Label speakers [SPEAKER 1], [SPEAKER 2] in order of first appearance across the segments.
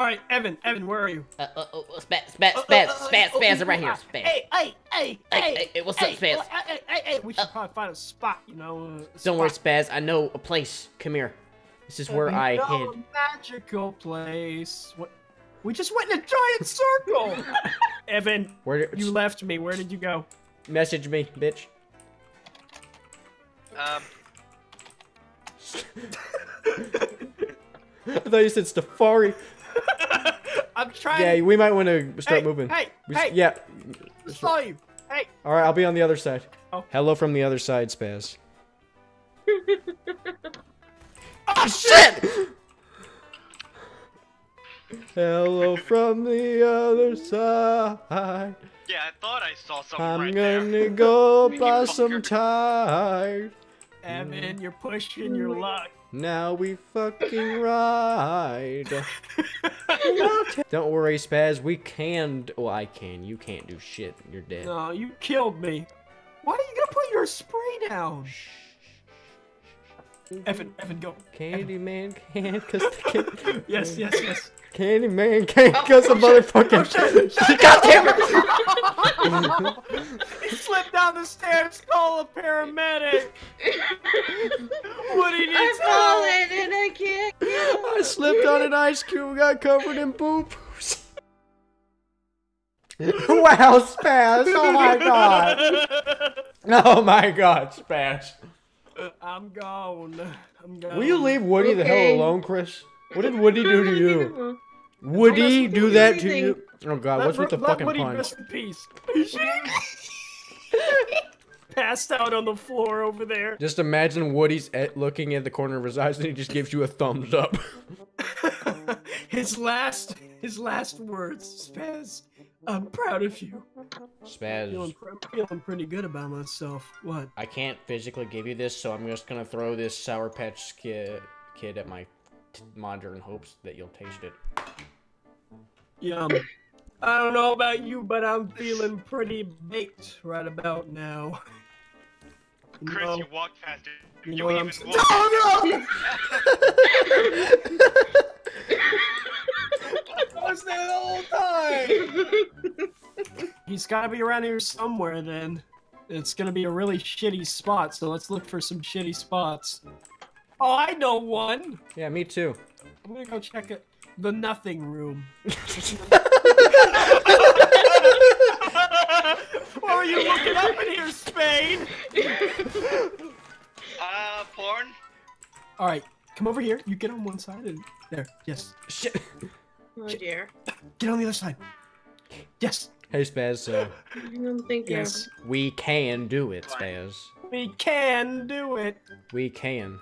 [SPEAKER 1] All right, Evan, Evan, where are you?
[SPEAKER 2] Uh, uh, uh, spaz, spaz, spaz, spaz, spaz, right here, spaz.
[SPEAKER 1] Hey, hey, hey,
[SPEAKER 2] Hey,
[SPEAKER 1] hey,
[SPEAKER 2] hey, what's up, Spaz?
[SPEAKER 1] Hey, hey, hey, we should probably find a spot, you know. uh,
[SPEAKER 2] Don't worry. Spaz. I know a place. Come here. This is where I
[SPEAKER 1] No,
[SPEAKER 2] hid.
[SPEAKER 1] a magical place. What? We just went in a giant circle. Evan,
[SPEAKER 2] Where did
[SPEAKER 1] you left me. Where did you go?
[SPEAKER 2] message me, bitch?
[SPEAKER 3] Um,
[SPEAKER 2] I thought you said Stafari.
[SPEAKER 1] I'm trying.
[SPEAKER 2] Yeah, we might want to start
[SPEAKER 1] hey,
[SPEAKER 2] moving.
[SPEAKER 1] Hey,
[SPEAKER 2] We
[SPEAKER 1] hey,
[SPEAKER 2] yeah.
[SPEAKER 1] I saw you. Hey,
[SPEAKER 2] All right, I'll be on the other side.
[SPEAKER 1] Oh.
[SPEAKER 2] Hello from the other side, Spaz.
[SPEAKER 1] oh shit!
[SPEAKER 2] Hello from the other side.
[SPEAKER 3] yeah, I thought I saw something
[SPEAKER 2] I'm
[SPEAKER 3] right
[SPEAKER 2] gonna
[SPEAKER 3] there.
[SPEAKER 2] go
[SPEAKER 3] You
[SPEAKER 2] buy some
[SPEAKER 3] fucker.
[SPEAKER 2] tires.
[SPEAKER 1] Evan, you're pushing your luck.
[SPEAKER 2] Now we fucking ride. Don't worry, Spaz. We can. Well, I can. You can't do shit. You're dead.
[SPEAKER 1] no, you killed me. Why are you gonna put your spray down? Shh. Evan, Evan, go.
[SPEAKER 2] Candyman can't cause the can-
[SPEAKER 1] Yes, yes, yes.
[SPEAKER 2] Candyman can't cause the oh, motherfucking. Oh, God damn it!
[SPEAKER 1] He slipped down the stairs. Call a paramedic. Woody needs
[SPEAKER 4] I've
[SPEAKER 1] help.
[SPEAKER 4] fallen and I can't get
[SPEAKER 2] I slipped on an ice cube, got covered in boo boos. wow, Spaz! Oh my god! Oh my god, Spaz!
[SPEAKER 1] I'm gone. I'm gone.
[SPEAKER 2] Will you leave Woody the hell alone, Chris? What did Woody do to you? Woody do that to you? Oh god,
[SPEAKER 1] Let
[SPEAKER 2] what's with the
[SPEAKER 1] let
[SPEAKER 2] fucking
[SPEAKER 1] Woody
[SPEAKER 2] punch?
[SPEAKER 1] rest in peace. Passed out on the floor over there.
[SPEAKER 2] Just imagine Woody's at, looking at the corner of his eyes and he just gives you a thumbs up.
[SPEAKER 1] his last, his last words, Spaz. I'm proud of you. Feeling,
[SPEAKER 2] Spaz,
[SPEAKER 1] pr- feeling pretty good about myself. What?
[SPEAKER 2] I can't physically give you this, so I'm just gonna throw this Sour Patch Kid, kid at my t- monitor in hopes that you'll taste it.
[SPEAKER 1] Yum. I don't know about you, but I'm feeling pretty baked right about now. You
[SPEAKER 3] Chris,
[SPEAKER 1] know-
[SPEAKER 3] you walked past it.
[SPEAKER 1] you
[SPEAKER 3] You,
[SPEAKER 1] know what I'm
[SPEAKER 3] even
[SPEAKER 1] saying?
[SPEAKER 3] walked.
[SPEAKER 1] Oh no! I was there the whole time. He's got to be around here somewhere. Then it's gonna be a really shitty spot. So let's look for some shitty spots. Oh, I know one.
[SPEAKER 2] Yeah, me too.
[SPEAKER 1] I'm gonna go check it. The nothing room. what are you looking up in here, Spain?
[SPEAKER 3] Uh, porn?
[SPEAKER 1] All right, come over here. You get on one side and there. Yes.
[SPEAKER 2] Shit.
[SPEAKER 4] Oh dear.
[SPEAKER 1] Get on the other side. Yes.
[SPEAKER 2] Hey, Spaz, so
[SPEAKER 4] I'm thinking.
[SPEAKER 1] Yes.
[SPEAKER 2] we can do it, Spaz.
[SPEAKER 1] We can do it.
[SPEAKER 2] We can.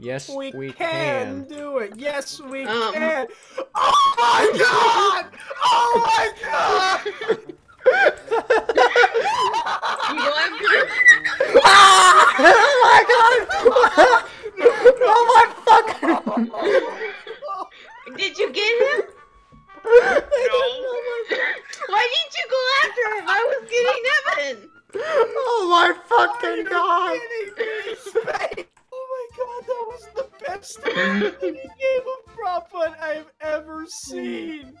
[SPEAKER 2] Yes,
[SPEAKER 1] We,
[SPEAKER 2] we,
[SPEAKER 1] can, do it. Yes, we
[SPEAKER 4] Um.
[SPEAKER 1] can. Oh my god! Oh my god!
[SPEAKER 4] You want
[SPEAKER 2] oh my fucking!
[SPEAKER 4] Did you get him?
[SPEAKER 3] No.
[SPEAKER 4] Why didn't you go after him? I was getting Evan.
[SPEAKER 2] Oh my fucking god!
[SPEAKER 1] Spain! Oh my god, that was the best game of prop hunt I've ever seen.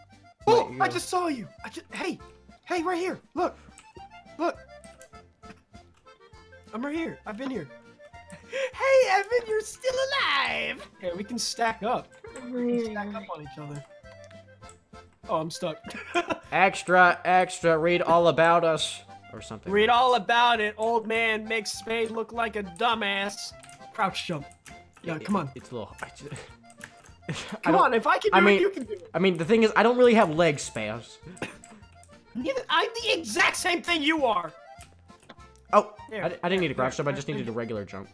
[SPEAKER 1] Oh,
[SPEAKER 2] Wait,
[SPEAKER 1] I just saw you. I just, hey, hey, right here. Look, look. I'm right here. I've been here. Hey, Evan, you're still alive. Okay, we can stack up. We can stack up on each other. Oh, I'm stuck.
[SPEAKER 2] Extra, extra, read all about us. Or something.
[SPEAKER 1] Read all about it. Old man makes Spade look like a dumbass. Crouch jump. Yeah, come on.
[SPEAKER 2] It's a little. I just,
[SPEAKER 1] Come on, if I can do
[SPEAKER 2] I mean-
[SPEAKER 1] it, you can do it.
[SPEAKER 2] I mean, the thing is, I don't really have legs, Spaz.
[SPEAKER 1] I'm the exact same thing you are.
[SPEAKER 2] Oh,
[SPEAKER 1] There,
[SPEAKER 2] I, I didn't need a
[SPEAKER 1] there,
[SPEAKER 2] crouch jump. I
[SPEAKER 1] there,
[SPEAKER 2] just
[SPEAKER 1] there.
[SPEAKER 2] needed a regular jump.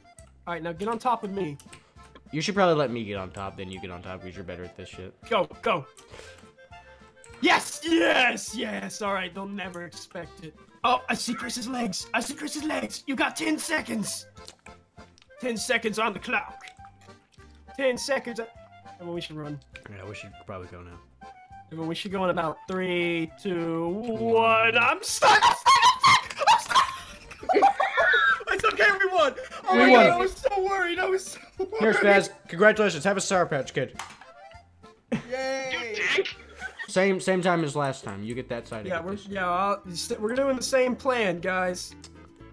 [SPEAKER 1] All right, now get on top of me.
[SPEAKER 2] You should probably let me get on top, then you get on top because you're better at this shit.
[SPEAKER 1] Go, go. Yes, yes, yes. All right, they'll never expect it. Oh, I see Chris's legs. I see Chris's legs. You got 10 seconds. 10 seconds on the clock. 10 seconds. Everyone, we should run.
[SPEAKER 2] Yeah, we should probably go now.
[SPEAKER 1] Everyone, we should go in about three, two, one. I'm stuck. I'm stuck. I'm stuck. I'm stuck. it's okay. We won. Oh
[SPEAKER 2] We
[SPEAKER 1] my
[SPEAKER 2] won.
[SPEAKER 1] god, I was so worried. I was so worried.
[SPEAKER 2] Here, Spaz. Congratulations. Have a Sour Patch Kid.
[SPEAKER 1] Yay.
[SPEAKER 3] You dick!
[SPEAKER 2] Same same time as last time. You get that side.
[SPEAKER 1] Yeah, we're yeah, I'll, st- we're doing the same plan, guys.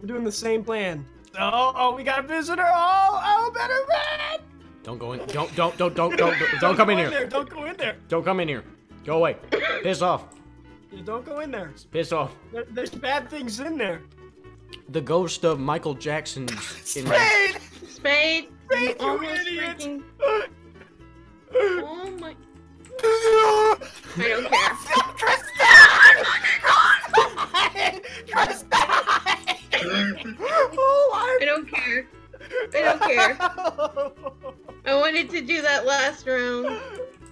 [SPEAKER 1] We're doing the same plan. Oh, oh, we got a visitor. Oh, oh, better man.
[SPEAKER 2] Don't go in. Don't don't don't don't don't don't come in here.
[SPEAKER 1] there. Don't go in there.
[SPEAKER 2] Don't come in here. Go away. Piss off.
[SPEAKER 1] Yeah, don't go in there.
[SPEAKER 2] Piss off.
[SPEAKER 1] there. There's bad things in there.
[SPEAKER 2] The ghost of Michael Jackson's in there.
[SPEAKER 1] Spade.
[SPEAKER 4] Spade.
[SPEAKER 1] Spade, you
[SPEAKER 4] almost
[SPEAKER 1] idiot.
[SPEAKER 4] freaking. Oh my. I don't care. Tristan!
[SPEAKER 1] oh,
[SPEAKER 4] I don't care. I don't care. I wanted to do that last round.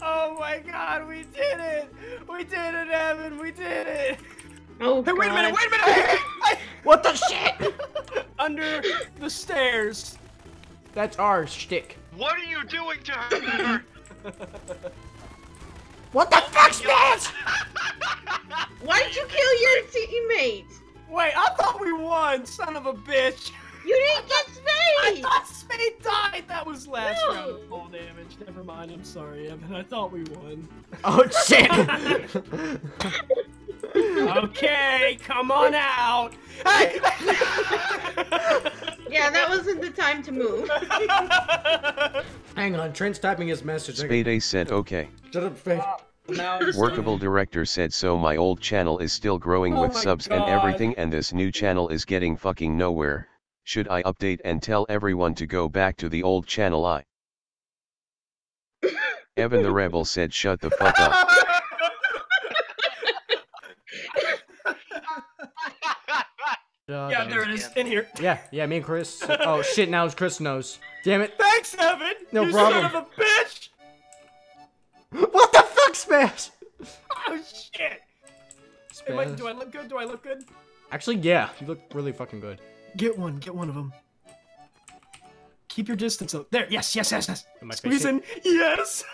[SPEAKER 1] Oh my god, we did it! We did it, Evan! We did it!
[SPEAKER 4] Oh
[SPEAKER 1] Hey,
[SPEAKER 4] god.
[SPEAKER 1] wait a minute, wait a minute! I- I-
[SPEAKER 2] What the shit?
[SPEAKER 1] Under the stairs.
[SPEAKER 2] That's our shtick.
[SPEAKER 3] What are you doing to her?
[SPEAKER 2] What the fuck, Smash?
[SPEAKER 4] Why did you kill your teammate?
[SPEAKER 1] Wait, I thought we won, son of a bitch!
[SPEAKER 4] You didn't get
[SPEAKER 1] I thought Spade died! That was last
[SPEAKER 4] No.
[SPEAKER 1] round of fall damage. Never mind, I'm sorry, Evan. I thought we won.
[SPEAKER 2] Oh shit!
[SPEAKER 1] okay, come on out! Hey!
[SPEAKER 4] Yeah, that wasn't the time to move.
[SPEAKER 2] Hang on, Trent's typing his message.
[SPEAKER 5] Spade Ace said okay.
[SPEAKER 2] Shut up, Faith.
[SPEAKER 1] now
[SPEAKER 5] Workable director said so my old channel is still growing
[SPEAKER 1] Oh
[SPEAKER 5] with
[SPEAKER 1] my
[SPEAKER 5] subs and everything and this new channel is getting fucking nowhere. Should I update and tell everyone to go back to the old channel I? Evan the Rebel said shut the fuck up.
[SPEAKER 1] Yeah, there it is, in here.
[SPEAKER 2] Yeah, yeah, me and Chris. Oh shit, now Chris knows. Damn it.
[SPEAKER 1] Thanks, Evan!
[SPEAKER 2] No
[SPEAKER 1] you
[SPEAKER 2] problem.
[SPEAKER 1] son of a bitch!
[SPEAKER 2] What the fuck, Smash?
[SPEAKER 1] Oh, shit! Am I, do I look good? Do I look good?
[SPEAKER 2] Actually, yeah, you look really fucking good.
[SPEAKER 1] Get one, get one of them. Keep your distance up. There, yes, yes, yes, yes.
[SPEAKER 2] Am I
[SPEAKER 1] Squeeze
[SPEAKER 2] facing-
[SPEAKER 1] in. Yes!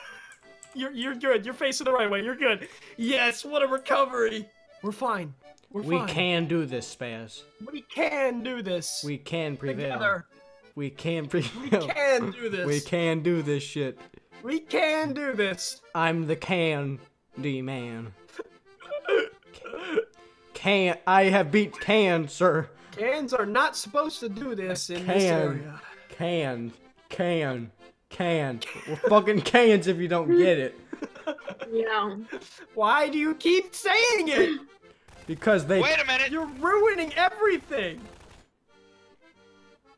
[SPEAKER 1] You're, you're good. You're facing the right way. You're good. Yes, what a recovery. We're fine. We're
[SPEAKER 2] We
[SPEAKER 1] fine.
[SPEAKER 2] can do this, Spaz.
[SPEAKER 1] We can do this.
[SPEAKER 2] We can prevail.
[SPEAKER 1] Together.
[SPEAKER 2] We can prevail.
[SPEAKER 1] We can do this.
[SPEAKER 2] We can do this shit.
[SPEAKER 1] We can do this.
[SPEAKER 2] I'm the candy man. Can I have beat can, sir?
[SPEAKER 1] Cans are not supposed to do this in this
[SPEAKER 2] Can.
[SPEAKER 1] area.
[SPEAKER 2] Can, can, can. We're fucking cans if you don't get it.
[SPEAKER 4] Yeah.
[SPEAKER 1] Why do you keep saying it?
[SPEAKER 2] Because they
[SPEAKER 3] Wait a minute.
[SPEAKER 1] You're ruining everything.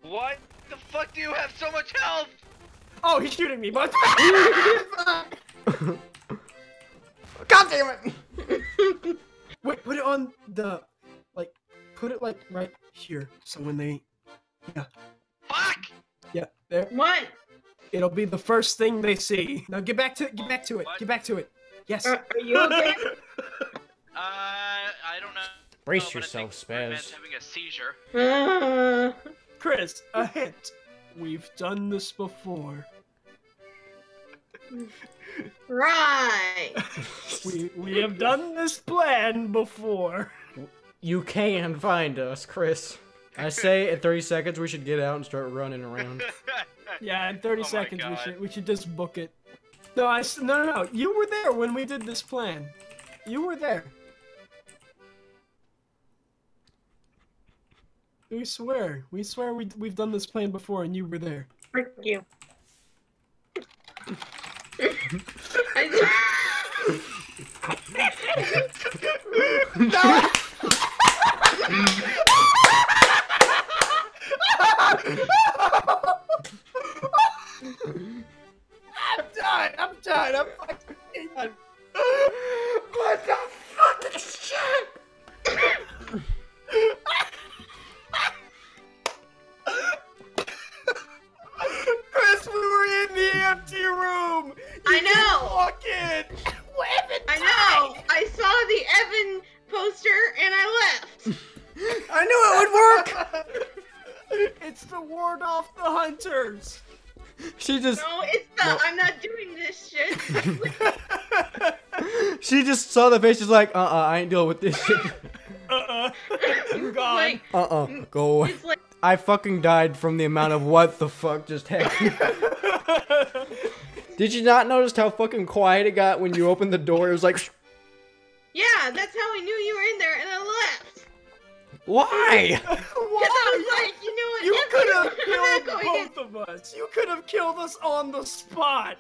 [SPEAKER 3] What the fuck do you have so much health?
[SPEAKER 1] Oh, he's shooting me, but
[SPEAKER 2] God damn it!
[SPEAKER 1] wait, put it on the like, put it like right here. So when they, yeah.
[SPEAKER 3] Fuck!
[SPEAKER 1] yeah, there,
[SPEAKER 4] What?
[SPEAKER 1] it'll be the first thing they see. Now get back to, get back to it, get back to it. Yes.
[SPEAKER 4] Are, are you okay?
[SPEAKER 3] Uh, I don't know.
[SPEAKER 2] Brace oh,
[SPEAKER 3] but I
[SPEAKER 2] yourself,
[SPEAKER 3] think
[SPEAKER 2] Spaz.
[SPEAKER 3] having a seizure.
[SPEAKER 1] Chris, a hint. We've done this before.
[SPEAKER 4] right.
[SPEAKER 1] We we have done this plan before.
[SPEAKER 2] You can find us, Chris. I say in 30 seconds we should get out and start running around.
[SPEAKER 1] Yeah, in 30
[SPEAKER 3] Oh
[SPEAKER 1] seconds we should we should just book it. No, I s- no no no. You were there when we did this plan. You were there. We swear. We swear we we've done this plan before and you were there.
[SPEAKER 4] Frick you. I,
[SPEAKER 1] I'm done. I'm done. I'm fucking done.
[SPEAKER 4] Poster and I left.
[SPEAKER 2] I knew it would work!
[SPEAKER 1] it's to ward off the hunters.
[SPEAKER 2] She just
[SPEAKER 4] No, it's the I'm not doing this shit.
[SPEAKER 2] she just saw the face, she's like, uh uh, I ain't dealing with this shit.
[SPEAKER 1] Uh-uh. I'm gone.
[SPEAKER 4] like,
[SPEAKER 2] Uh uh, go away.
[SPEAKER 4] like,
[SPEAKER 2] I fucking died from the amount of what the fuck just happened. Did you not notice how fucking quiet it got when you opened the door? It was like,
[SPEAKER 4] Yeah, that's how I knew you were in there, and I left.
[SPEAKER 2] Why?
[SPEAKER 4] Because I was
[SPEAKER 1] Why?
[SPEAKER 4] like, you know what?
[SPEAKER 1] You
[SPEAKER 4] F
[SPEAKER 1] could have killed
[SPEAKER 4] going in.
[SPEAKER 1] both of us. You could have killed us on the spot.